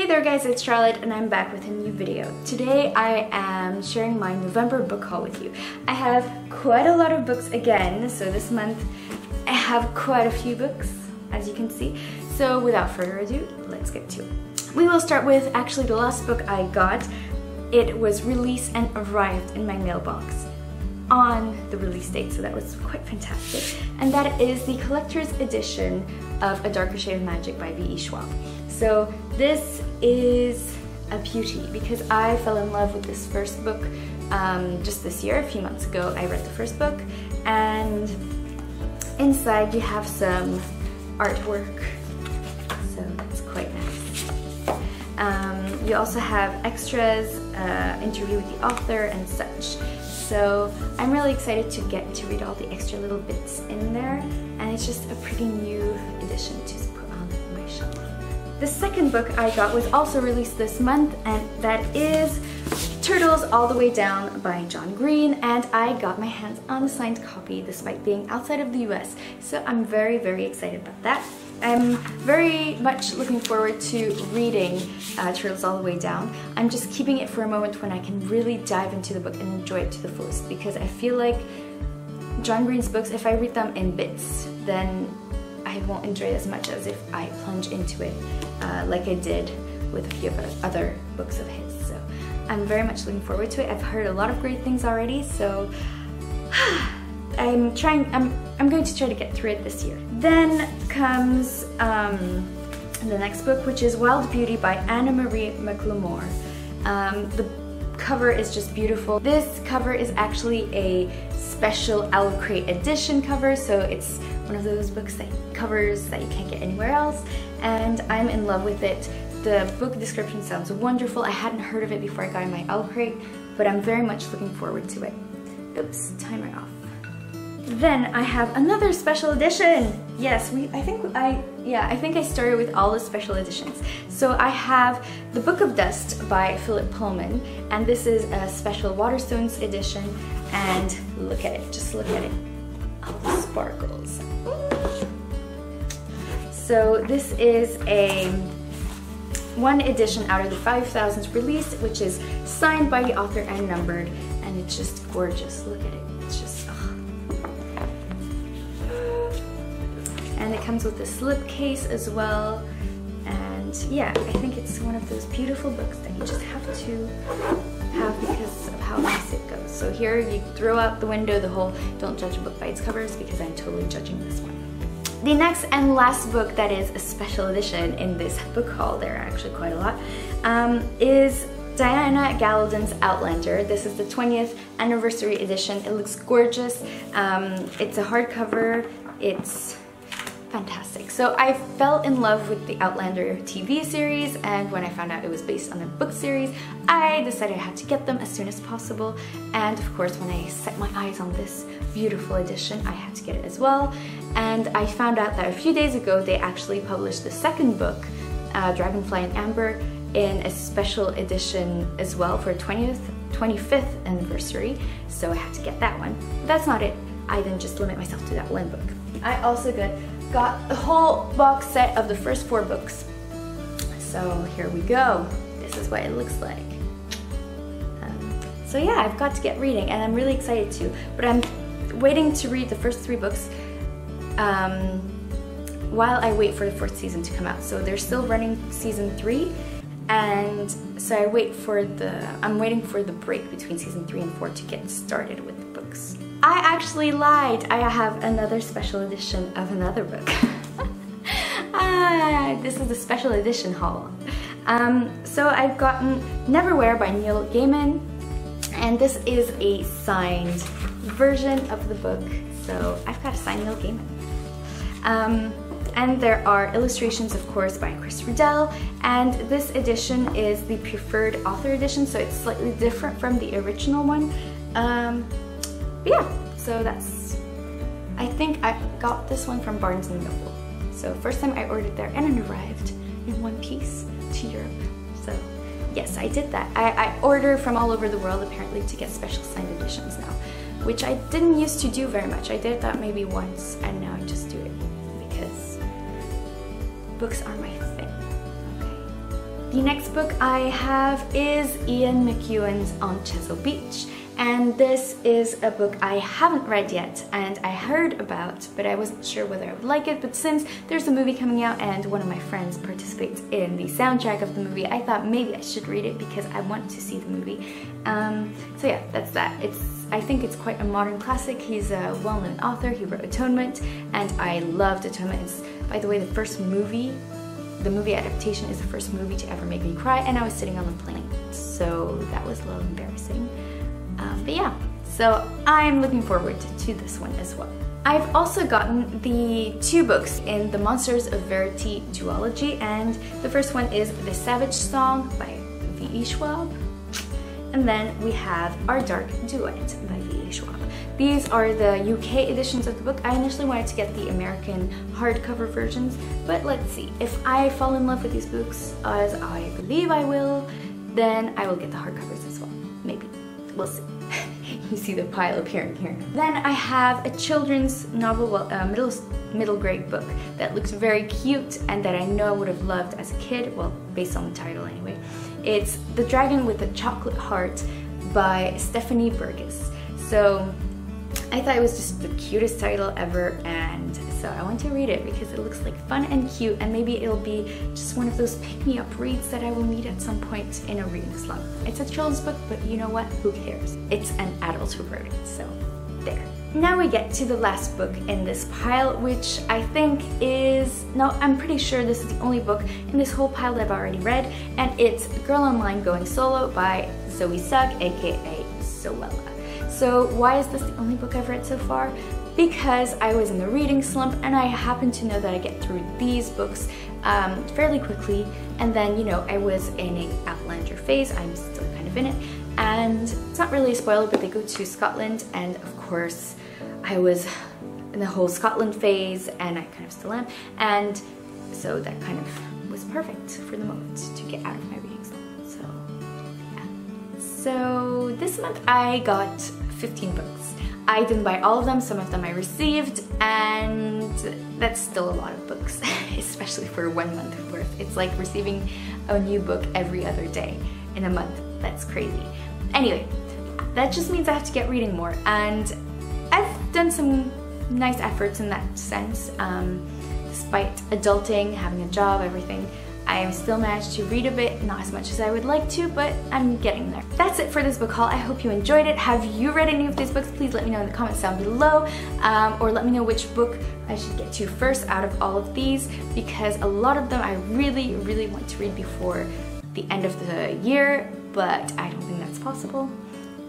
Hey there guys, it's Charlotte and I'm back with a new video. Today I am sharing my November book haul with you. I have quite a lot of books again, so this month I have quite a few books, as you can see. So without further ado, let's get to it. We will start with actually the last book I got. It was released and arrived in my mailbox on the release date, so that was quite fantastic. And that is the collector's edition of A Darker Shade of Magic by V.E. Schwab. So this is a beauty because I fell in love with this first book um, just this year, a few months ago. I read the first book and inside you have some artwork, so that's quite nice. Um, you also have extras, uh, interview with the author and such. So I'm really excited to get to read all the extra little bits in there and it's just a pretty new addition to the second book I got was also released this month and that is Turtles All the Way Down by John Green and I got my hands on a signed copy despite being outside of the US so I'm very very excited about that. I'm very much looking forward to reading uh, Turtles All the Way Down. I'm just keeping it for a moment when I can really dive into the book and enjoy it to the fullest because I feel like John Green's books, if I read them in bits, then I won't enjoy it as much as if I plunge into it uh, like I did with a few other books of his. So I'm very much looking forward to it. I've heard a lot of great things already, so I'm trying, I'm, I'm going to try to get through it this year. Then comes um, the next book, which is Wild Beauty by Anna Marie McLemore. Um, the cover is just beautiful. This cover is actually a special OwlCrate edition cover, so it's one of those books that covers that you can't get anywhere else, and I'm in love with it. The book description sounds wonderful. I hadn't heard of it before I got in my OwlCrate, but I'm very much looking forward to it. Oops, timer off. Then I have another special edition. Yes, we. I think I. Yeah, I think I started with all the special editions. So I have the Book of Dust by Philip Pullman, and this is a special Waterstones edition. And look at it. Just look at it. All the sparkles. So this is a one edition out of the 5000s release, which is signed by the author and numbered, and it's just gorgeous. Look at it. It's just and it comes with a slip case as well and yeah I think it's one of those beautiful books that you just have to have because of how nice it goes so here you throw out the window the whole don't judge a book by its covers because I'm totally judging this one the next and last book that is a special edition in this book haul, there are actually quite a lot, um, is Diana Gabaldon's Outlander. This is the 20th anniversary edition. It looks gorgeous. Um, it's a hardcover. It's fantastic. So I fell in love with the Outlander TV series and when I found out it was based on a book series, I decided I had to get them as soon as possible. And of course, when I set my eyes on this beautiful edition, I had to get it as well. And I found out that a few days ago, they actually published the second book, uh, Dragonfly in Amber, in a special edition as well for 20th, 25th anniversary. So I had to get that one. But that's not it. I didn't just limit myself to that one book. I also got got a whole box set of the first four books. So here we go. This is what it looks like. Um, so yeah, I've got to get reading and I'm really excited to, but I'm waiting to read the first three books um, while I wait for the fourth season to come out. So they're still running season three and so I wait for the, I'm waiting for the break between season three and four to get started with the books. I actually lied. I have another special edition of another book. ah, this is the special edition haul. Um, so I've gotten Neverwhere by Neil Gaiman, and this is a signed version of the book. So I've got a signed Neil Gaiman. Um, and there are illustrations, of course, by Chris Riddell, and this edition is the preferred author edition, so it's slightly different from the original one. Um, but yeah, so that's, I think I got this one from Barnes & Noble. So first time I ordered there and it arrived in one piece to Europe. So yes, I did that. I, I order from all over the world apparently to get special signed editions now, which I didn't used to do very much. I did that maybe once and now I just do it because books are my thing. The next book I have is Ian McEwan's On Chesil Beach and this is a book I haven't read yet and I heard about but I wasn't sure whether I would like it. But since there's a movie coming out and one of my friends participates in the soundtrack of the movie I thought maybe I should read it because I want to see the movie. Um, so yeah that's that. It's I think it's quite a modern classic. He's a well-known author. He wrote Atonement and I loved Atonement. It's by the way the first movie the movie adaptation is the first movie to ever make me cry and I was sitting on the plane. So that was a little embarrassing but yeah, so I'm looking forward to this one as well. I've also gotten the two books in the Monsters of Verity duology and the first one is The Savage Song by V.E. Schwab and then we have Our Dark Duet by V.E. Schwab. These are the UK editions of the book. I initially wanted to get the American hardcover versions, but let's see. If I fall in love with these books, as I believe I will, then I will get the hardcovers as well. Maybe. We'll see. You see the pile appearing here. Then I have a children's novel, a uh, middle, middle grade book that looks very cute and that I know I would have loved as a kid, well, based on the title anyway. It's The Dragon with the Chocolate Heart by Stephanie Burgis. So I thought it was just the cutest title ever and so I want to read it because it looks like fun and cute and maybe it'll be just one of those pick-me-up reads that I will need at some point in a reading slump. It's a children's book, but you know what? Who cares? It's an adult who wrote it, so there. Now we get to the last book in this pile, which I think is, no, I'm pretty sure this is the only book in this whole pile that I've already read, and it's Girl Online Going Solo by Zoe Sugg, aka Zoella. So why is this the only book I've read so far? Because I was in the reading slump and I happen to know that I get through these books um, fairly quickly. And then you know I was in a Outlander phase, I'm still kind of in it. And it's not really a spoiler but they go to Scotland. And of course I was in the whole Scotland phase and I kind of still am. And so that kind of was perfect for the moment to get out of my reading slump. So yeah. So this month I got 15 books. I didn't buy all of them, some of them I received, and that's still a lot of books, especially for one month worth. It's like receiving a new book every other day in a month. That's crazy. Anyway, that just means I have to get reading more, and I've done some nice efforts in that sense. Um, despite adulting, having a job, everything, I still managed to read a bit, not as much as I would like to, but I'm getting there. That's it for this book haul. I hope you enjoyed it. Have you read any of these books? Please let me know in the comments down below, um, or let me know which book I should get to first out of all of these, because a lot of them I really, really want to read before the end of the year, but I don't think that's possible.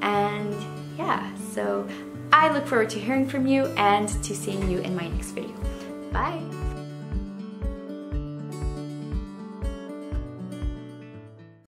And yeah, so I look forward to hearing from you and to seeing you in my next video. Bye!